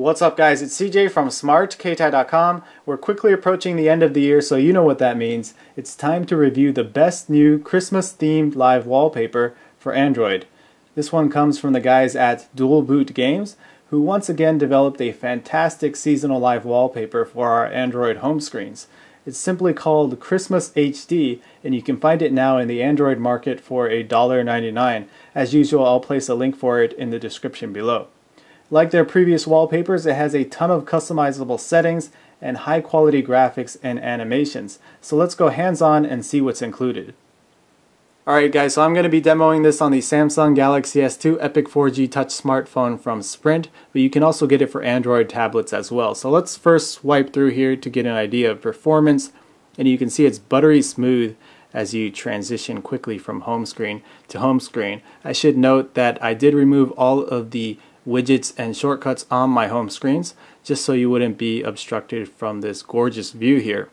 What's up guys, it's CJ from smartkeitai.com. We're quickly approaching the end of the year so you know what that means. It's time to review the best new Christmas themed live wallpaper for Android. This one comes from the guys at Dual Boot Games who once again developed a fantastic seasonal live wallpaper for our Android home screens. It's simply called Christmas HD and you can find it now in the Android market for $1.99. As usual, I'll place a link for it in the description below. Like their previous wallpapers, it has a ton of customizable settings and high quality graphics and animations. So let's go hands-on and see what's included. Alright guys, so I'm going to be demoing this on the Samsung Galaxy S2 Epic 4G touch smartphone from Sprint, but you can also get it for Android tablets as well. So let's first swipe through here to get an idea of performance, and you can see it's buttery smooth as you transition quickly from home screen to home screen. I should note that I did remove all of the widgets and shortcuts on my home screens just so you wouldn't be obstructed from this gorgeous view here.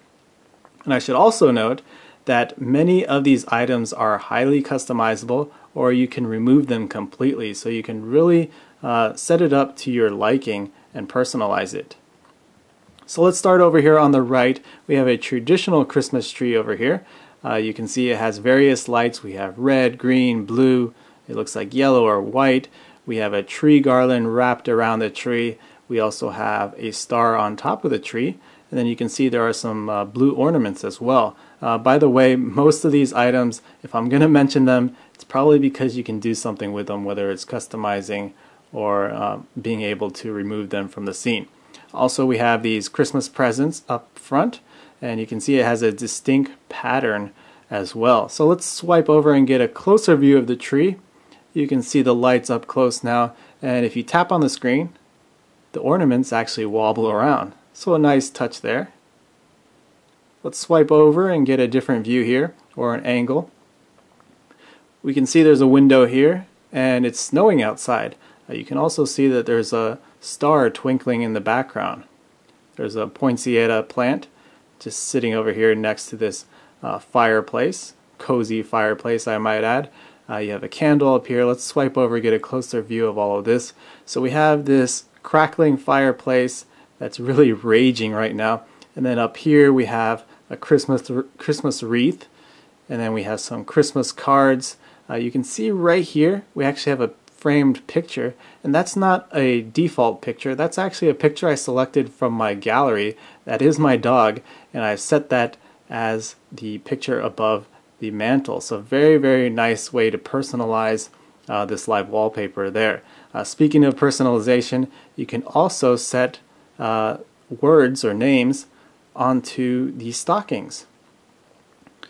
And I should also note that many of these items are highly customizable or you can remove them completely so you can really uh, set it up to your liking and personalize it. So let's start over here on the right. We have a traditional Christmas tree over here. Uh, you can see it has various lights. We have red, green, blue. It looks like yellow or white. We have a tree garland wrapped around the tree. We also have a star on top of the tree. And then you can see there are some uh, blue ornaments as well. Uh, by the way, most of these items, if I'm going to mention them, it's probably because you can do something with them, whether it's customizing or uh, being able to remove them from the scene. Also, we have these Christmas presents up front, and you can see it has a distinct pattern as well. So let's swipe over and get a closer view of the tree you can see the lights up close now and if you tap on the screen the ornaments actually wobble around. So a nice touch there. Let's swipe over and get a different view here or an angle. We can see there's a window here and it's snowing outside. Uh, you can also see that there's a star twinkling in the background. There's a poinsettia plant just sitting over here next to this uh, fireplace cozy fireplace I might add uh, you have a candle up here. Let's swipe over get a closer view of all of this. So we have this crackling fireplace that's really raging right now. And then up here we have a Christmas Christmas wreath. And then we have some Christmas cards. Uh, you can see right here we actually have a framed picture and that's not a default picture that's actually a picture I selected from my gallery that is my dog and I've set that as the picture above the mantle. So very, very nice way to personalize uh, this live wallpaper there. Uh, speaking of personalization, you can also set uh, words or names onto the stockings.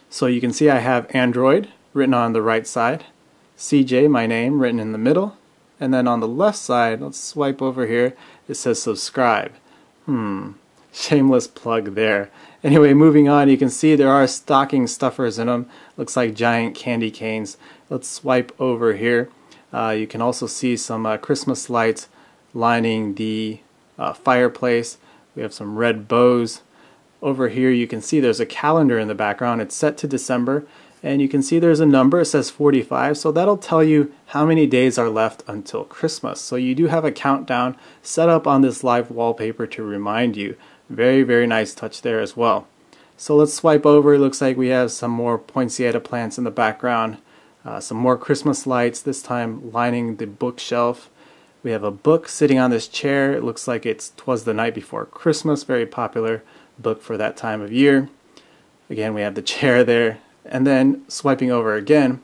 So you can see I have Android written on the right side, CJ, my name, written in the middle, and then on the left side, let's swipe over here, it says subscribe. Hmm, shameless plug there. Anyway, moving on, you can see there are stocking stuffers in them. Looks like giant candy canes. Let's swipe over here. Uh, you can also see some uh, Christmas lights lining the uh, fireplace. We have some red bows. Over here you can see there's a calendar in the background. It's set to December and you can see there's a number. It says 45 so that'll tell you how many days are left until Christmas. So you do have a countdown set up on this live wallpaper to remind you very, very nice touch there as well. So let's swipe over. It looks like we have some more poinsettia plants in the background. Uh, some more Christmas lights, this time lining the bookshelf. We have a book sitting on this chair. It looks like it's Twas the Night Before Christmas, very popular book for that time of year. Again, we have the chair there. And then swiping over again,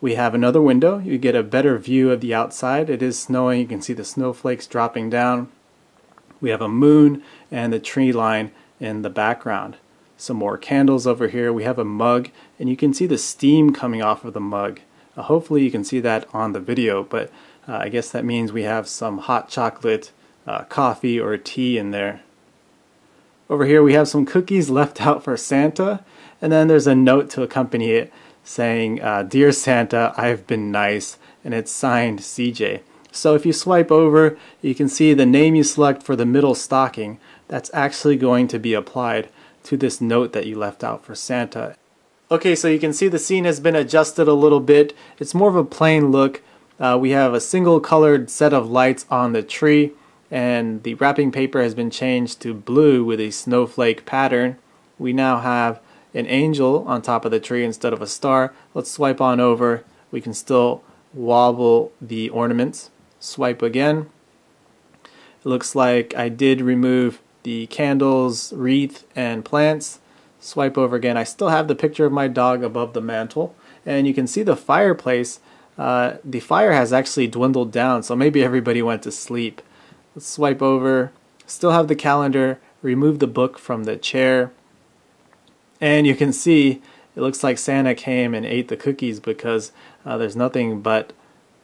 we have another window. You get a better view of the outside. It is snowing. You can see the snowflakes dropping down. We have a moon and the tree line in the background. Some more candles over here. We have a mug and you can see the steam coming off of the mug. Uh, hopefully you can see that on the video, but uh, I guess that means we have some hot chocolate, uh, coffee, or tea in there. Over here we have some cookies left out for Santa, and then there's a note to accompany it saying, uh, Dear Santa, I've been nice, and it's signed CJ. So if you swipe over, you can see the name you select for the middle stocking. That's actually going to be applied to this note that you left out for Santa. Okay, so you can see the scene has been adjusted a little bit. It's more of a plain look. Uh, we have a single colored set of lights on the tree and the wrapping paper has been changed to blue with a snowflake pattern. We now have an angel on top of the tree instead of a star. Let's swipe on over. We can still wobble the ornaments. Swipe again. It looks like I did remove the candles, wreath, and plants. Swipe over again. I still have the picture of my dog above the mantle. And you can see the fireplace. Uh, the fire has actually dwindled down, so maybe everybody went to sleep. Let's swipe over. Still have the calendar. Remove the book from the chair. And you can see it looks like Santa came and ate the cookies because uh, there's nothing but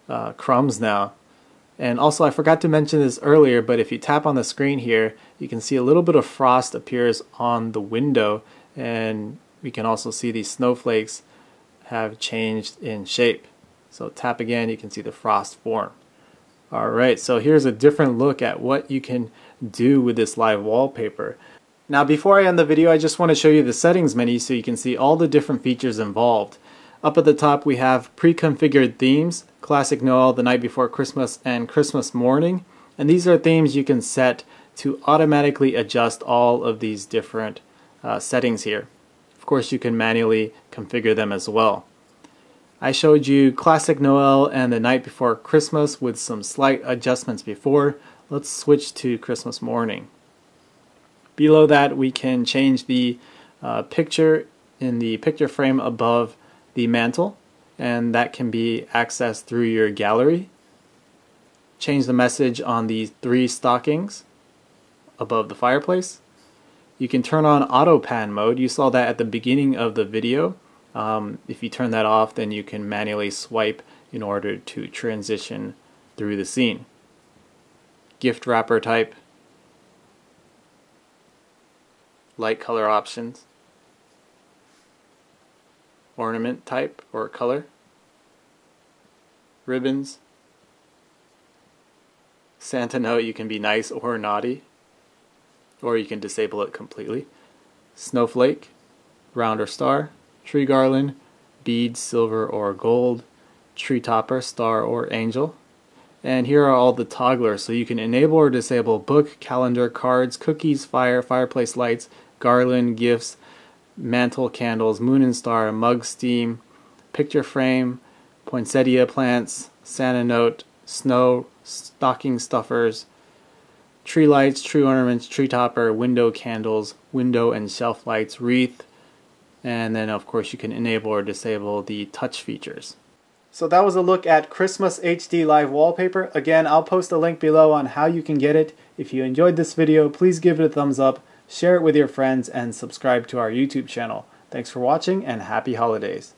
uh, crumbs now. And also I forgot to mention this earlier, but if you tap on the screen here, you can see a little bit of frost appears on the window and we can also see these snowflakes have changed in shape. So tap again, you can see the frost form. Alright, so here's a different look at what you can do with this live wallpaper. Now before I end the video, I just want to show you the settings menu so you can see all the different features involved. Up at the top we have pre-configured themes, Classic Noel, The Night Before Christmas, and Christmas Morning. And these are themes you can set to automatically adjust all of these different uh, settings here. Of course you can manually configure them as well. I showed you Classic Noel and The Night Before Christmas with some slight adjustments before. Let's switch to Christmas Morning. Below that we can change the uh, picture in the picture frame above the mantle and that can be accessed through your gallery. Change the message on the three stockings above the fireplace. You can turn on auto pan mode. You saw that at the beginning of the video. Um, if you turn that off, then you can manually swipe in order to transition through the scene. Gift wrapper type, light color options, ornament type or color, ribbons, Santa note, you can be nice or naughty, or you can disable it completely. Snowflake, round or star, tree garland, beads, silver or gold, tree topper, star or angel. And here are all the togglers, so you can enable or disable book, calendar, cards, cookies, fire, fireplace lights, garland, gifts, mantle candles, moon and star, mug steam, picture frame, poinsettia plants, Santa note, snow, stocking stuffers, tree lights, tree ornaments, tree topper, window candles, window and shelf lights, wreath, and then of course you can enable or disable the touch features. So that was a look at Christmas HD Live Wallpaper. Again, I'll post a link below on how you can get it. If you enjoyed this video, please give it a thumbs up share it with your friends, and subscribe to our YouTube channel. Thanks for watching and happy holidays.